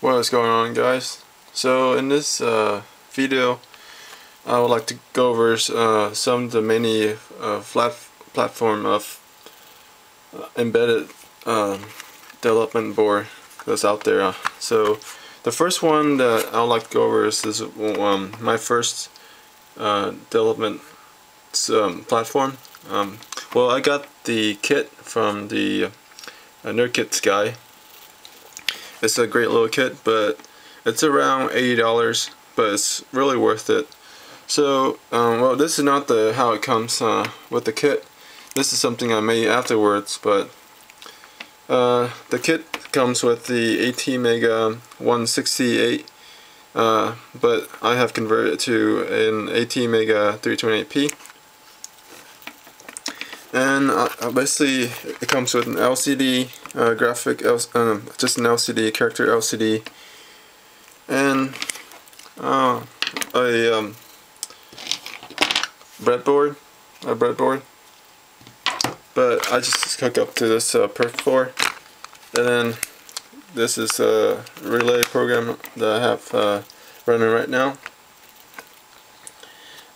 What is going on guys? So in this uh, video I would like to go over uh, some of the many uh, flat platform of uh, embedded um, development board that's out there. So the first one that I would like to go over is this um, my first uh, development um, platform. Um, well I got the kit from the uh, NerdKits guy it's a great little kit, but it's around $80, but it's really worth it. So, um, well, this is not the how it comes uh, with the kit. This is something I made afterwards, but uh, the kit comes with the ATmega 168, uh, but I have converted it to an ATmega 328p. And uh, basically, it comes with an LCD uh, graphic, um, just an LCD, character LCD, and uh, a um, breadboard, a breadboard. But I just hook up to this uh, perf board, and then this is a relay program that I have uh, running right now.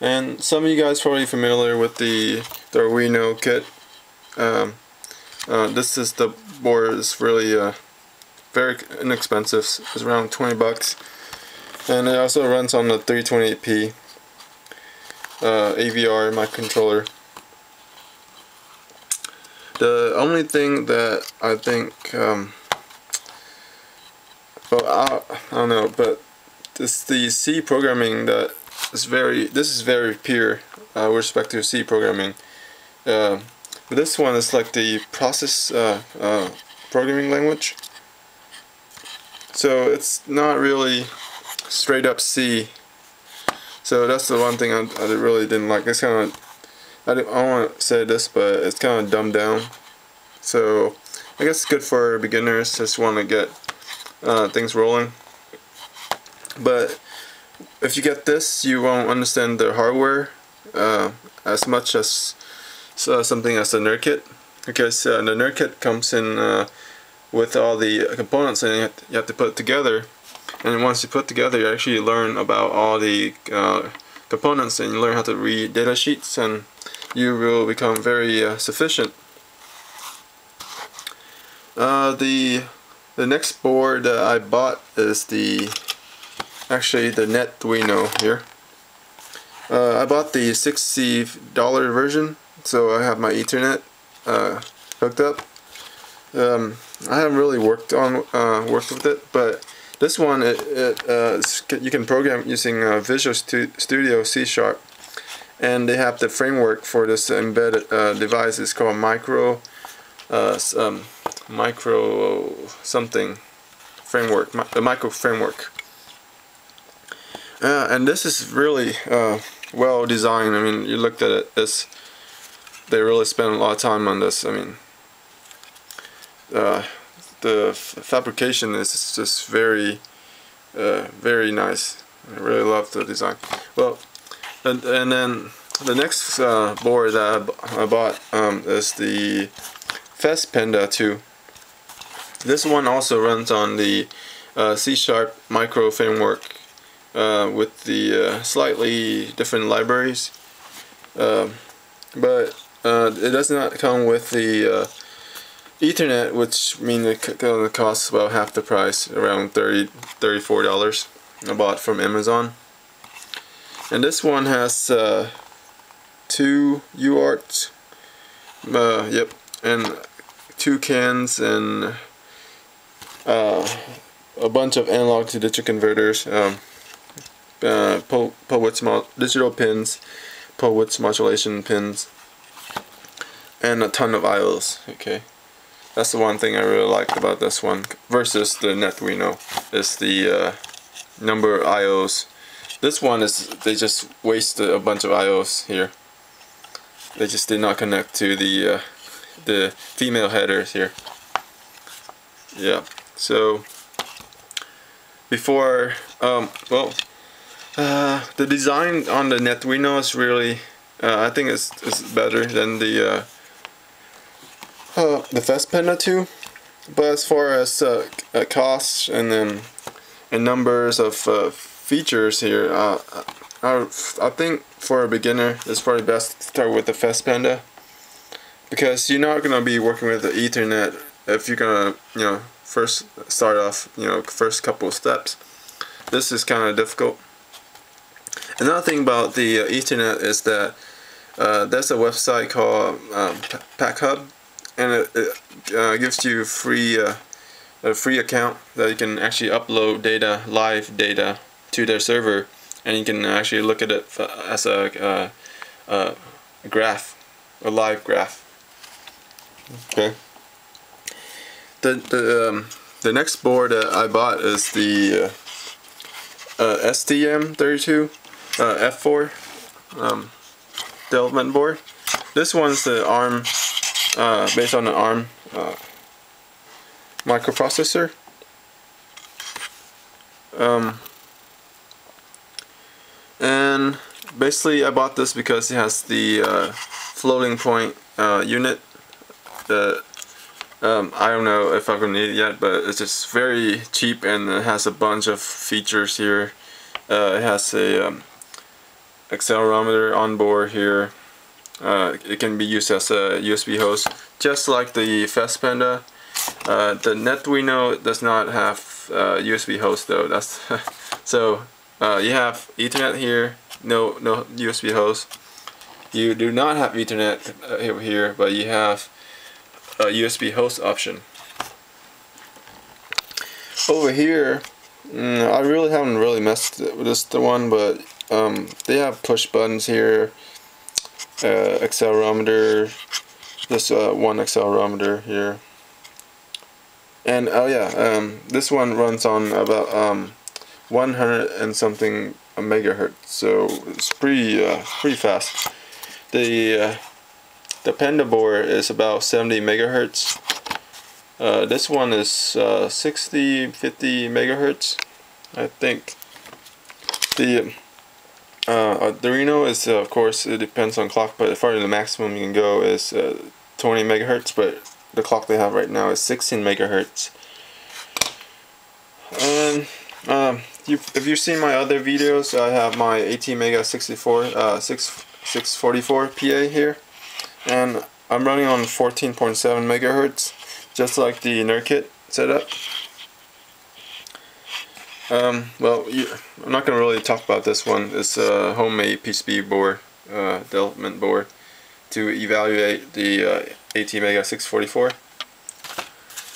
And some of you guys probably familiar with the, the Arduino kit. Um, uh, this is the board is really uh, very inexpensive. It's around 20 bucks, and it also runs on the 328p uh, AVR microcontroller. The only thing that I think, um, well, I, I don't know, but this the C programming that is very. This is very pure uh, with respect to C programming. Uh, this one is like the process uh, uh, programming language. So it's not really straight up C. So that's the one thing I, I really didn't like. It's kind of, I, I don't want to say this, but it's kind of dumbed down. So I guess it's good for beginners, just want to get uh, things rolling. But if you get this, you won't understand the hardware uh, as much as so something as a nerd kit because uh, the NerdKit comes in uh, with all the components and you have, to, you have, to, put it together and once you put together you actually learn about all the uh, components and you learn how to read data sheets and you will become very uh, sufficient. Uh, the the next board that I bought is the actually the Netduino here. Uh, I bought the $60 version so I have my Ethernet uh, hooked up. Um, I haven't really worked on uh, worked with it, but this one it, it uh, you can program using uh, Visual Studio C Sharp, and they have the framework for this embedded uh, device. It's called Micro uh, um, Micro something framework, the Micro framework. and this is really well designed. I mean, you looked at it. It's they really spent a lot of time on this. I mean, uh, the fabrication is just very, uh, very nice. I really love the design. Well, and, and then the next uh, board that I, bought um, is the Fez Panda 2. This one also runs on the uh, C-sharp micro framework uh, with the uh, slightly different libraries. Um, but uh, it does not come with the uh, Ethernet, which means it costs about half the price, around 30 $34 I bought from Amazon. And this one has uh, two UARTs, uh, yep, and two cans and uh, a bunch of analog to digital converters, um, uh, pole digital pins, pole width modulation pins, and a ton of IOs. Okay, that's the one thing I really liked about this one versus the Netduino is the uh, number of IOs. This one is they just wasted a bunch of IOs here. They just did not connect to the uh, the female headers here. Yeah, so before um, well uh, the design on the Netduino is really uh, I think it's, it's better than the uh, the Fez Panda 2 but as far as uh, uh, costs and then and numbers of uh, features here. Uh, I, I think for a beginner, it's probably best to start with the Fez Panda because you're not gonna be working with the Ethernet if you're gonna you know first start off you know first couple of steps. This is kind of difficult. Another thing about the uh, Ethernet is that uh, there's a website called um, Pachube, and it, it uh, gives you free uh, a free account that you can actually upload data, live data, to their server, and you can actually look at it as a, uh, graph, a live graph. Okay. The the um, the next board that I bought is the uh, STM32 F4 um, development board. This one's the ARM, uh, based on the ARM uh, microprocessor. Um, and basically I bought this because it has the uh, floating point uh, unit that um, I don't know if I'm gonna need it yet but it's just very cheap and it has a bunch of features here uh, it has a um, accelerometer on board here. Uh, it can be used as a USB host, just like the Fez Panda. Uh, the Netduino does not have uh, USB host though. That's so uh, you have Ethernet here, no no USB host. You do not have Ethernet uh, here, but you have a USB host option. Over here, mm, I really haven't really messed with this one, but um, they have push buttons here, uh, accelerometer, this uh, one accelerometer here. And oh yeah, um, this one runs on about um, 100 and something megahertz, so it's pretty uh, pretty fast. The uh, the Panda board is about 70 megahertz. Uh, this one is uh, 60, 50 megahertz, I think. The uh, Arduino is, uh, of course, it depends on clock, but as far as the maximum you can go is uh, 20 megahertz, but the clock they have right now is 16 megahertz. And um, you, if you've seen my other videos, I have my ATmega 64, uh, 6, 644 PA here, and I'm running on 14.7 megahertz, just like the NerdKit setup. Um, well, I'm not going to really talk about this one. It's a homemade PCB board, uh, development board, to evaluate the uh, ATmega 644.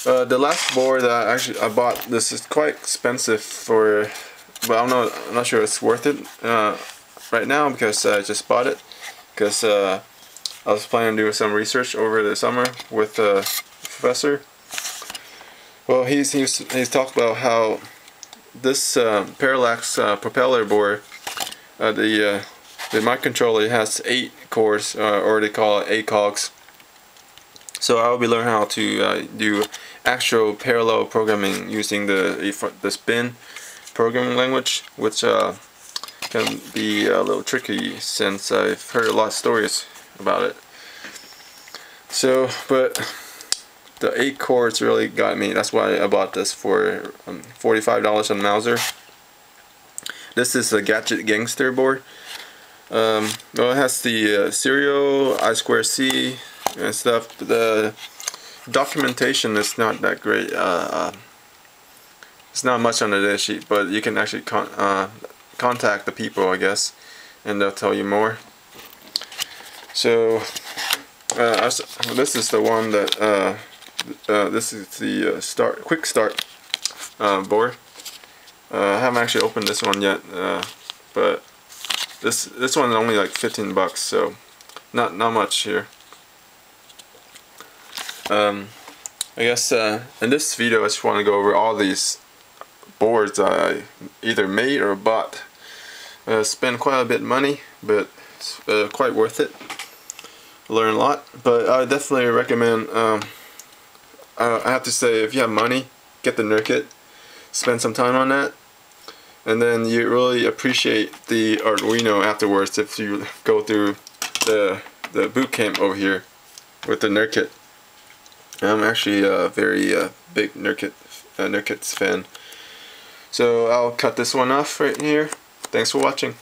Uh, the last board that I actually I bought, this is quite expensive for, but I'm not, I'm not sure it's worth it uh, right now because I just bought it. Because uh, I was planning to do some research over the summer with the professor. Well, he's, he's, he's talked about how this uh, parallax uh, propeller board, uh, the uh, the microcontroller has eight cores, uh, or they call it ACOGs. So I will be learning how to uh, do actual parallel programming using the the spin programming language, which can be a little tricky since I've heard a lot of stories about it. So, but the eight cores really got me. That's why I bought this for um, $45 on Mouser. This is a Gadget Gangster board. Um, well, it has the uh, serial, I2C, and stuff. The documentation is not that great. Uh, uh, it's not much on the data sheet, but you can actually con uh, contact the people, I guess, and they'll tell you more. So, uh, this is the one that uh, uh, this is the uh, start quick start uh, board. Uh, I haven't actually opened this one yet, uh, but this this one's only like 15 bucks, so not not much here. Um, I guess uh, in this video I just want to go over all these boards I either made or bought. spend quite a bit of money, but it's quite worth it. Learn a lot, but I definitely recommend. Um, uh, I have to say, if you have money, get the NerdKit, spend some time on that, and then you really appreciate the Arduino afterwards if you go through the the boot camp over here with the NerdKit. I'm actually a very uh, big NerdKit uh, NerdKits fan. So I'll cut this one off right here. Thanks for watching.